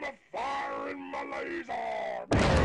I'm a fire in my laser.